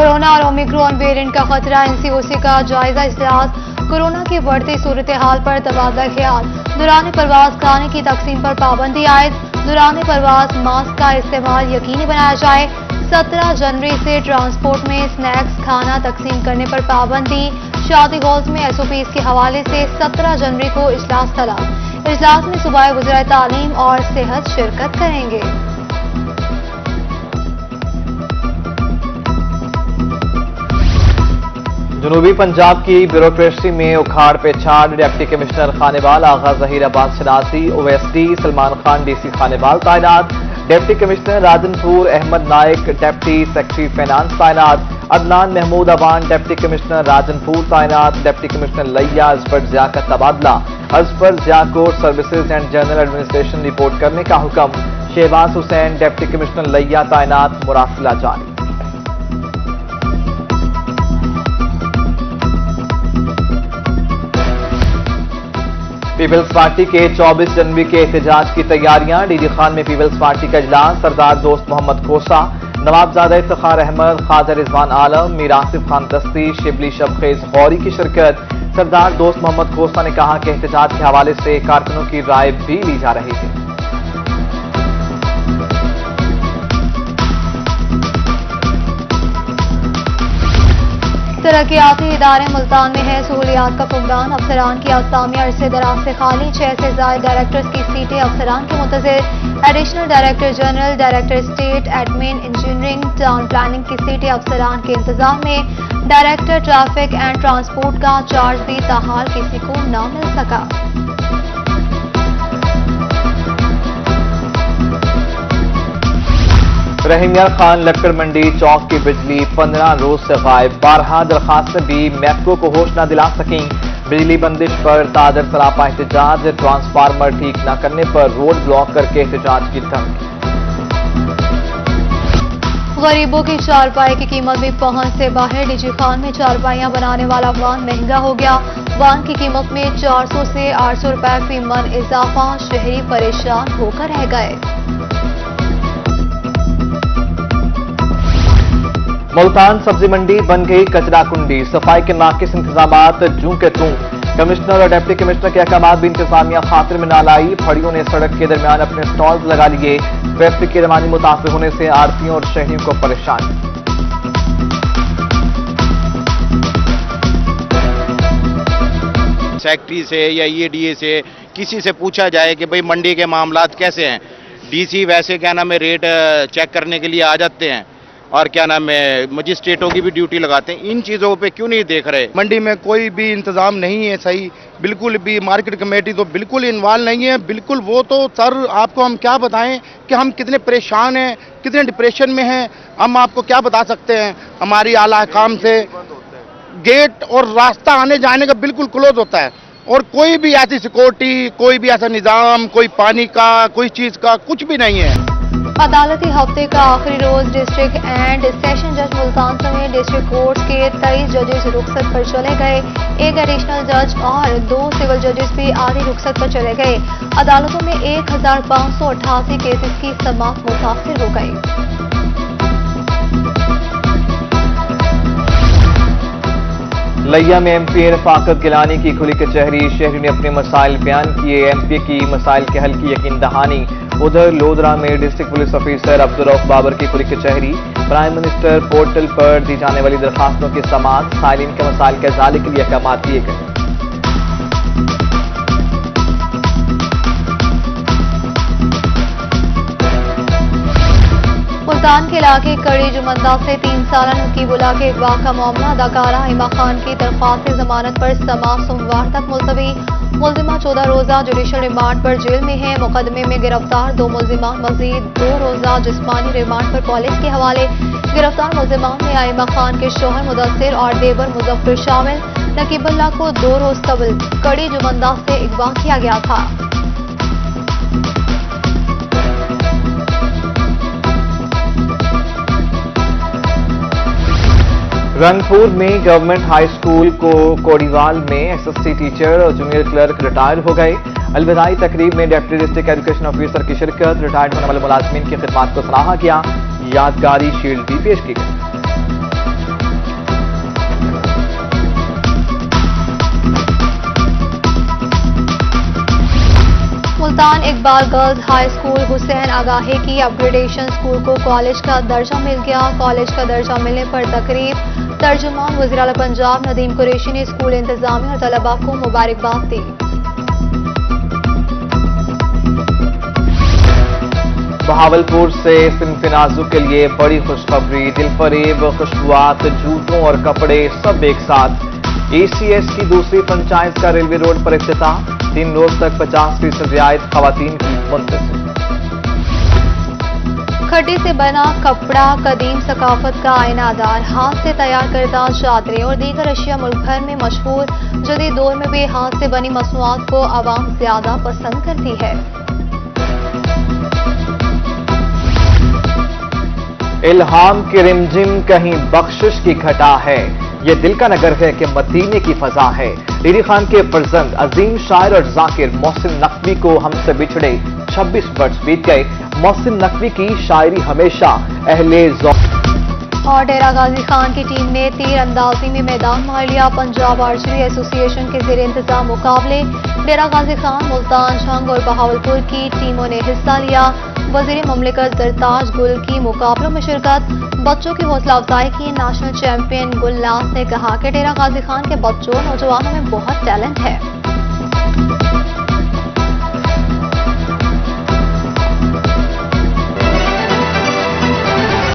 Corona और Omicron variant का खतरा, एनसीओसी का जायजा इजलास कोरोना की बढ़ती सूरत हाल पर तबादला ख्याल। दौरान परवास खाने की तकसीम पर पाबंदी आयद। दौरान परवास मास्क का इस्तेमाल यकीनी बनाया जाए। 17 जनवरी से ट्रांसपोर्ट में स्नैक्स, खाना तकसीम करने पर पाबंदी। शादी हॉल्स में एसओपीज के हवाले से 17 जनवरी को इजलास तलब इजलास में सुबह गुजरा तालीम और सेहत शिरकत करेंगे। जनूबी पंजाब की ब्यूरोक्रेसी में उखाड़ पे छाड़, डिप्टी कमिश्नर खानेवाल आगा जहीर अब्बास शनासी ओएसडी सलमान खान डीसी खानेवाल तैनात, deputy commissioner Rajanpur Ahmed Naik deputy secretary finance तैनात, अदनान महमूद अवान, डिप्टी कमिश्नर राजनपुर तैनात, डिप्टी कमिश्नर लैया अजफर जिया का तबादला, अजफर जिया को services and general administration report करने का हुक्म, शहबाज हुसैन, डिप्टी कमिश्नर लैया तैनात मुरासिला जारी पीपल्स पार्टी के 24 जनवरी के एहतजाज की तैयारियाँ। डीजी खान में पीपल्स पार्टी का इजलास, सरदार दोस्त मोहम्मद कोसा, नवाबजादा इफ्तार अहमद खाजा रिजवान आलम, मीर आसिफ खान दस्ती, शिबली शबखेज गौरी की शिरकत। सरदार दोस्त मोहम्मद कोसा ने कहा कि एहतजाज के हवाले से कारकुनों की राय भी ली जा रही है तरक्याती इदारे मुल्तान में है। सहूलियात का फुकदान अफसरान की असामियाँ अरसे दराज से खाली, छह से ज़्यादा डायरेक्टर्स की सीटें अफसरान के Muntazir. Additional director general director state admin engineering town planning की सीटें अफसरान के इंतज़ाम में। डायरेक्टर ट्रैफ़िक एंड ट्रांसपोर्ट का चार्ज भी ताहाल किसी को न मिल सका। रहीमिया खान, लक्कड़ मंडी चौक की बिजली पंद्रह रोज से गायब। बारह दरखास्तें भी मैप्रो को होश न दिला सकें। बिजली बंदिश पर ताजर सरापा एहतजाज। ट्रांसफार्मर ठीक न करने पर रोड ब्लॉक करके एहतजाज की धमकी। गरीबों की चारपाई की कीमत भी पहुँच से बाहर। डीजी खान में चारपाइयाँ बनाने वाला वान महँगा हो गया। वान की कीमत में 400 से 800 रुपए फ़ी मन इजाफा। शहरी परेशान होकर रह गए। मुल्तान सब्ज़ी मंडी बन गई कचरा कुंडी। सफ़ाई के नाकिस इंतज़ाम जू के तू। कमिश्नर और डिप्टी कमिश्नर के अहकाम भी इंतजामिया खातिर में न लाई। फड़ियों ने सड़क के दरमियान अपने स्टॉल्स लगा लिए। ट्रैफ़िक की रवानी मुतासर होने से आरतियों और शहरियों को परेशानी। सेक्रेटरी से या ईएडीए से किसी से पूछा जाए कि भाई मंडी के मामला कैसे हैं? डीसी वैसे क्या नाम है रेट चेक करने के लिए आ जाते हैं। और क्या नाम है, मजिस्ट्रेटों की भी ड्यूटी लगाते हैं। इन चीज़ों पे क्यों नहीं देख रहे? मंडी में कोई भी इंतज़ाम नहीं है सही। बिल्कुल भी मार्केट कमेटी तो बिल्कुल इन्वॉल्व नहीं है। बिल्कुल वो तो सर, आपको हम क्या बताएँ कि हम कितने परेशान हैं, कितने डिप्रेशन में हैं। हम आपको क्या बता सकते हैं? हमारी आला काम से गेट और रास्ता आने जाने का बिल्कुल क्लोज होता है। और कोई भी ऐसी सिक्योरिटी कोई भी ऐसा निज़ाम, कोई पानी का, कोई चीज़ का कुछ भी नहीं है। अदालती हफ़्ते का आखिरी रोज डिस्ट्रिक्ट एंड सेशन जज मुल्तान समेत डिस्ट्रिक्ट कोर्ट के तेईस जजेस रुखसत पर चले गए। एक एडिशनल जज और दो सिविल जजेस भी आधी रुखसत पर चले गए। अदालतों में एक हज़ार पाँच सौ अट्ठासी केसेस की समाप्त मुतासर हो गई। लैया में एमपी रफाकत गिलानी की खुली कचहरी, शहरी ने अपने मसाइल बयान किए। एमपी की मसाइल के हल की यकीन दहानी। उधर लोधरा में district police officer Abdul Rauf Babar की पुलिस कचहरी प्राइम मिनिस्टर पोर्टल पर दी जाने वाली दरखास्तों के समात साइलिन के मसाइल के जाले के लिए अहकाम दिए गए। मुल्तान के इलाके कड़ी जुमंदा से तीन साल बुला के अगवा का मामला अदाकारा हिमा खान की दरख्वास्त जमानत पर समा सोमवार तक मुलतवी। मुलजिमा चौदह रोजा जुडिशल रिमांड पर जेल में है। मुकदमे में गिरफ़्तार दो मुलजिमा, मजीद दो रोजा जिसमानी रिमांड पर पुलिस के हवाले। गिरफ़्तार मुलजिमान में आयमा खान के शोहर मुदसर और देवर मुजफ्फर शामिल। नकीबुल्ला को दो रोज कबल। कड़ी जुमंदा से अगवा किया गया था। रंगपुर में गवर्नमेंट हाई स्कूल को कोडीवाल में एसएससी टीचर और जूनियर क्लर्क रिटायर हो गए। अलविदाई तकरीब में डेप्टी डिस्ट्रिक्ट एजुकेशन ऑफिसर की शिरकत रिटायर्ड होने वाले मुलाजमीन की खिदमात को सराहा किया। यादगारी शील्ड भी पेश की गई। Multan Iqbal girls high school Hussain आगाही की अपग्रेडेशन स्कूल को कॉलेज का दर्जा मिल गया। कॉलेज का दर्जा मिलने पर तकरीब तर्जुमान वज़ीर पंजाब नदीम कुरेशी ने स्कूल इंतजामिया और तलबा को मुबारकबाद दी। बहावलपुर से सिंफिनाजू के लिए बड़ी खुशखबरी, दिलफरेब खुशबुआत, जूतों और कपड़े सब एक साथ। एसीएस की दूसरी पंचायत का रेलवे रोड पर इफ्तिताह, तीन रोज तक 50 फ़ीसद रियायत, खातन की मुंतजर। खड्डी से बना कपड़ा, कदीम सकाफत का आयनादार हाथ से तैयार करदा चादरें और दीगर अशिया मुल्क भर में मशहूर जदीद दौर में भी हाथ से बनी मसनूआत को आवाम ज़्यादा पसंद करती है। इल्हाम की रिमझिम कहीं बख्शिश की घटा है। ये दिल का नगर है कि मदीने की फजा है। डीडी खान के फर्जंद, अजीम शायर और जाकिर मोहसिन नकवी को हमसे बिछड़े 26 वर्ष बीत गए। मोहसिन नकवी की शायरी हमेशा, अहले और डेरा गाजी खान की टीम ने तीर अंदाजी में मैदान मार लिया। पंजाब आर्चरी एसोसिएशन के जेर इंतज़ाम मुकाबले डेरा गाजी खान, मुल्तान जंग और बहावलपुर की टीमों ने हिस्सा लिया। वज़ीर ममलिकत जरताज गुल की मुकाबलों में शिरकत। बच्चों की हौसला अफजाई की नेशनल चैंपियन गुलनाज ने कहा कि डेरा गाजी खान के बच्चों, नौजवानों में बहुत टैलेंट है।